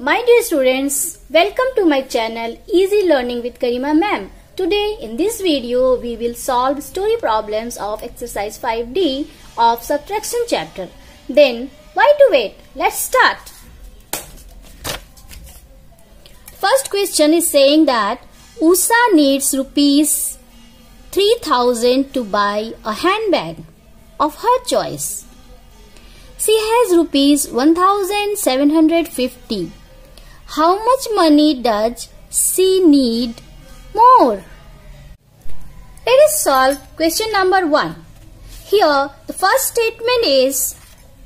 my dear students, welcome to my channel Easy Learning with Garima Ma'am. Today in this video we will solve story problems of exercise 5D of subtraction chapter. Then why to wait? Let's start. First question is saying that Usha needs rupees 3000 to buy a handbag of her choice. She has rupees 1750. How much money does she need more? Let us solve question number 1. Here the first statement is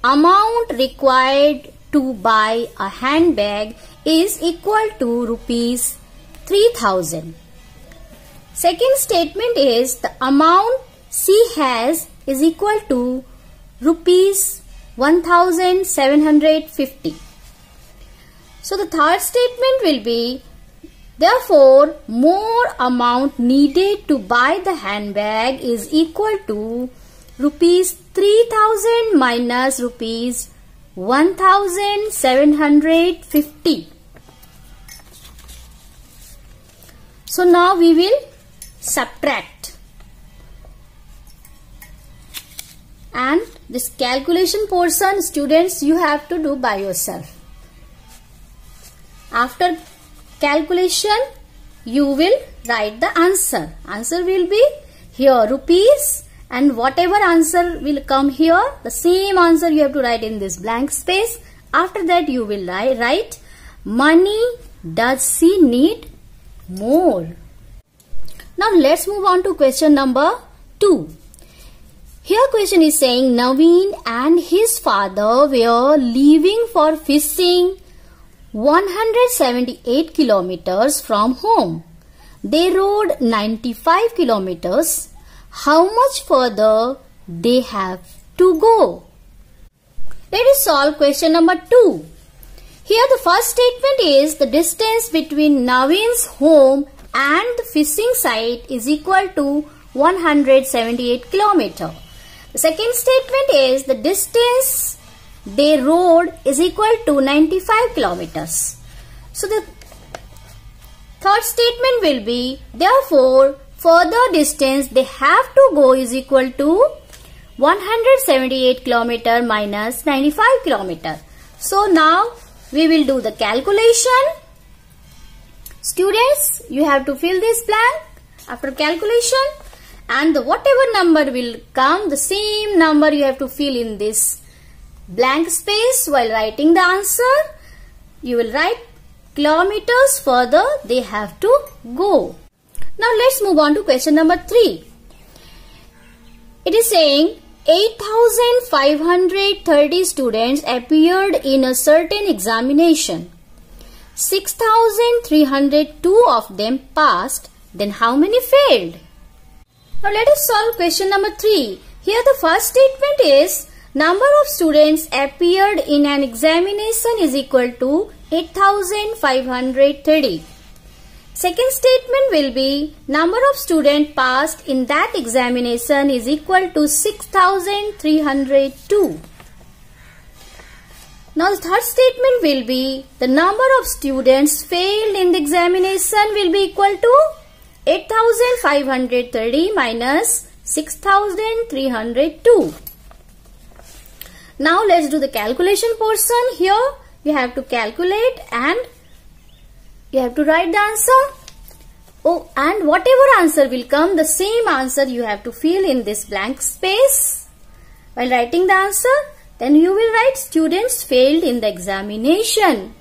amount required to buy a handbag is equal to rupees 3000. Second statement is the amount she has is equal to rupees 1750. So the third statement will be therefore more amount needed to buy the handbag is equal to rupees 3000 minus rupees 1750. So now we will subtract and this calculation portion students you have to do by yourself. After calculation you will write the answer. Answer will be here rupees and whatever answer will come here the same answer you have to write in this blank space. After that you will write money does she need more. Now let's move on to question number 2. Here question is saying Naveen and his father were leaving for fishing 178 kilometers from home. They rode 95 kilometers. How much further they have to go? Let us solve question number 2. Here the first statement is the distance between Naveen's home and the fishing site is equal to 178 kilometers. The second statement is the distance they rode is equal to 95 kilometers. So the third statement will be therefore further distance they have to go is equal to 178 kilometer minus 95 kilometer. So now we will do the calculation. Students you have to fill this blank after calculation and the whatever number will come the same number you have to fill in this blank space while writing the answer. You will write kilometers further. They have to go. Now let's move on to question number 3 it is saying 8530 students appeared in a certain examination. 6302 of them passed. Then how many failed? Now let us solve question number 3. Here the first statement is number of students appeared in an examination is equal to 8530. Second statement will be number of students passed in that examination is equal to 6302. Now the third statement will be the number of students failed in the examination will be equal to 8530 minus 6302. Now let's do the calculation portion. Here you have to calculate and you have to write the answer. Oh, and whatever answer will come, the same answer you have to fill in this blank space. While writing the answer, then you will write students failed in the examination.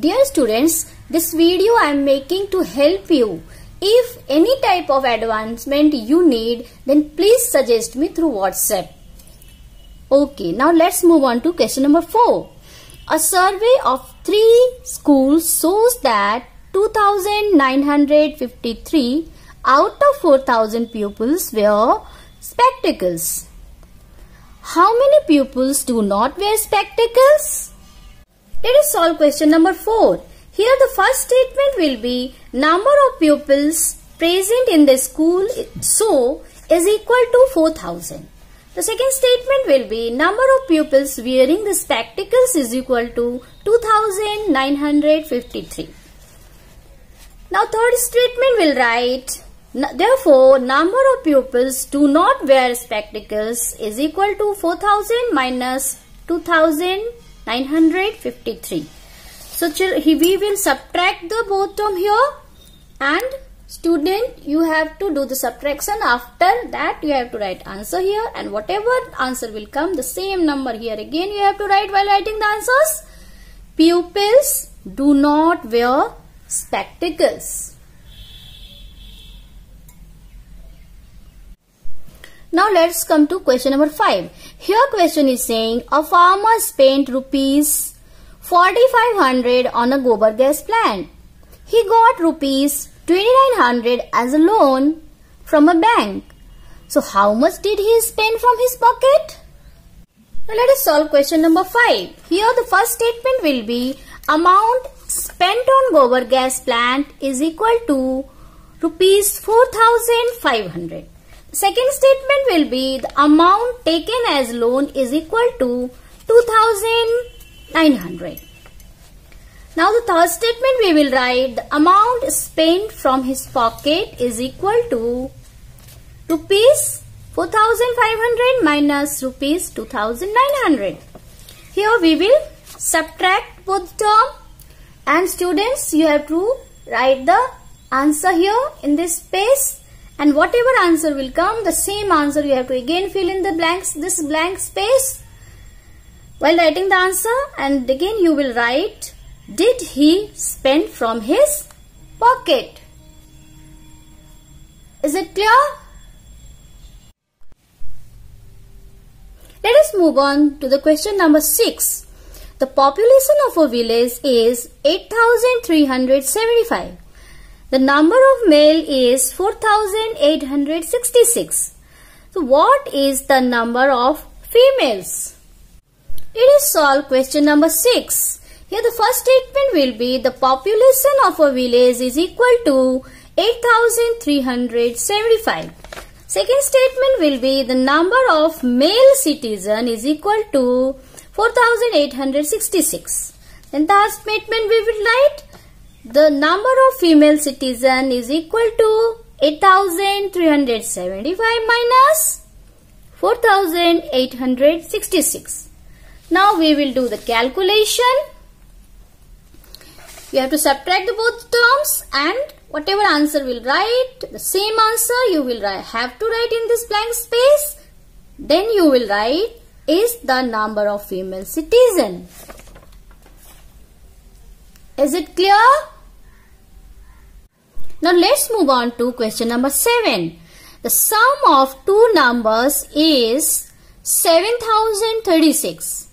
Dear students, this video I am making to help you. If any type of advancement you need, then please suggest me through WhatsApp. Okay, now let's move on to question number 4. A survey of three schools shows that 2953 out of 4000 pupils wear spectacles. How many pupils do not wear spectacles? Let us solve question number 4. Here the first statement will be number of pupils present in the school so is equal to 4000. The second statement will be number of pupils wearing the spectacles is equal to 2953. Now third statement will write Therefore, number of pupils do not wear spectacles is equal to 4000 minus 2953. So we will subtract the both term here and student you have to do the subtraction. After that you have to write answer here and whatever answer will come the same number here again you have to write while writing the answers. Pupils do not wear spectacles. Now let's come to question number 5 here question is saying a farmer spent rupees 4500 on a gobar gas plant he got rupees 2900 as a loan from a bank. So how much did he spend from his pocket? Now let us solve question number 5. Here the first statement will be amount spent on Gobar gas plant is equal to rupees 4500. Second statement will be the amount taken as loan is equal to 2900. Now the third statement we will write the amount spent from his pocket is equal to rupees 4500 minus rupees 2900. Here we will subtract both term and students you have to write the answer here in this space and whatever answer will come the same answer you have to again fill in the blanks this blank space while writing the answer and again you will write did he spend from his pocket? Is it clear? Let us move on to the question number 6. The population of a village is 8375. The number of male is 4866. So what is the number of females? Let us solve question number 6. Here the first statement will be the population of a village is equal to 8375. Second statement will be the number of male citizen is equal to 4866. Then the statement we will write the number of female citizen is equal to 8375 minus 4866. Now we will do the calculation. You have to subtract the both terms and whatever answer will write, the same answer you will write, have to write in this blank space. Then you will write is the number of female citizen. Is it clear? Now let's move on to question number 7. The sum of two numbers is 7036.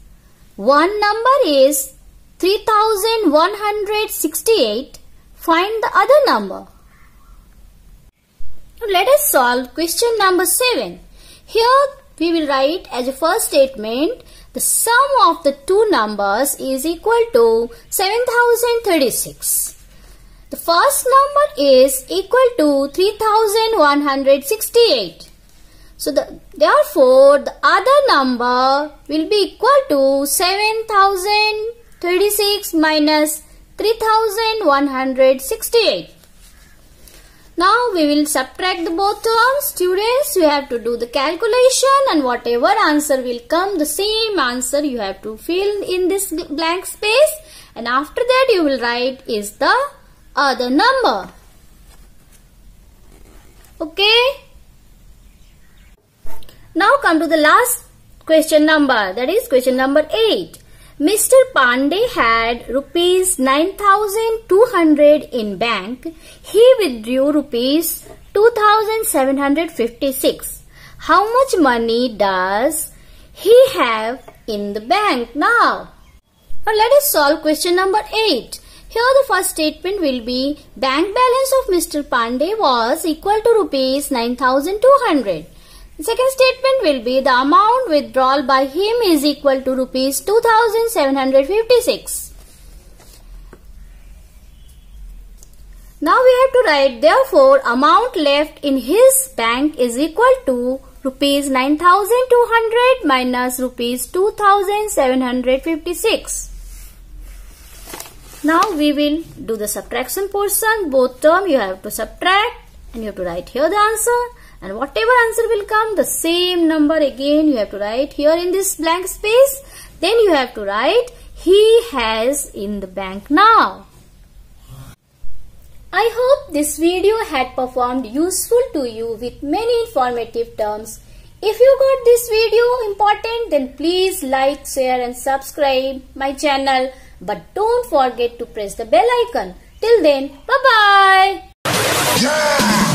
One number is 3168. Find the other number. Now Let us solve question number 7. Here we will write as a first statement the sum of the two numbers is equal to 7036. The first number is equal to 3168. So the, therefore the other number will be equal to 7000 36 minus 3168. Now we will subtract the both terms. Students, you have to do the calculation and whatever answer will come, the same answer you have to fill in this blank space. And after that you will write is the other number. Okay. Now come to the last question number that is question number 8. Mr. Pandey had rupees 9200 in bank. He withdrew rupees 2756. How much money does he have in the bank now? Now let us solve question number 8. Here the first statement will be bank balance of Mr. Pandey was equal to rupees 9200. Second statement will be the amount withdrawal by him is equal to rupees 2756. Now we have to write therefore amount left in his bank is equal to rupees 9200 minus rupees 2756. Now we will do the subtraction portion. Both term you have to subtract and you have to write here the answer. And whatever answer will come, the same number again you have to write here in this blank space. Then you have to write he has in the bank now. I hope this video had performed useful to you with many informative terms. If you got this video important then please like, share and subscribe my channel. But don't forget to press the bell icon. Till then, bye-bye. Yeah!